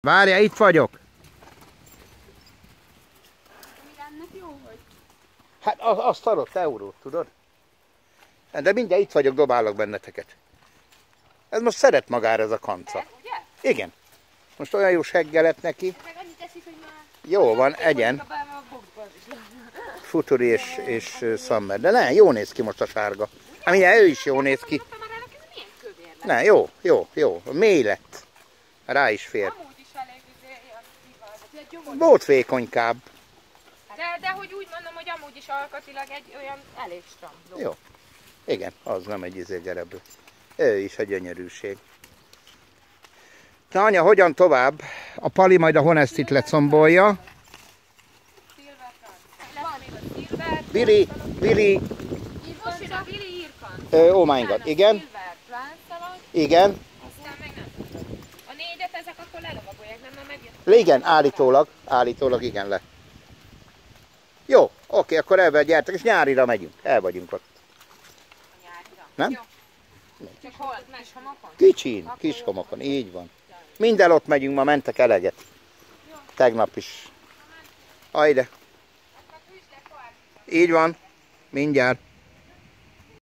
Várja, itt vagyok. Mi lenne jó, hogy Hát az- azt adott eurót, tudod? De mindjárt itt vagyok, dobálok benneteket. Ez most szeret magára ez a kanca. ugye? Igen. Most olyan jó seggel lett neki. Meg annyit teszik, hogy már... Jó van, egyen. Futuri és, és Summer. De ne, jó néz ki most a sárga. Hát mindjárt ő is jó néz ki. Ne, jó, jó, jó. Mély lett. Rá is fér. Amúgy is elég izé, ilyen kivált. Ez egy gyomor. Volt vékonykább. De, de hogy úgy mondom, hogy amúgy is alkatilag egy olyan elég stram. Jó. Igen, az nem egy izé gerebő. Ő is a gyönyörűség. Na anya, hogyan tovább? A Pali majd a Honestit lecombolja. Billy, Billy, ö, oh my god, igen, igen, aztán meg nem. A négyet ezek akkor lelovagolják, nem? Mert megjött. igen, állítólag, állítólag igen le. Jó, oké, akkor ebben gyertek, és nyárira megyünk. El vagyunk ott. Nyárira. Nem? Jó. Csak hol? Kis homokon? Kicsin, kis homokon, így van. Minden ott megyünk, ma mentek eleget. Tegnap is. Ajde. Így van, mindjárt.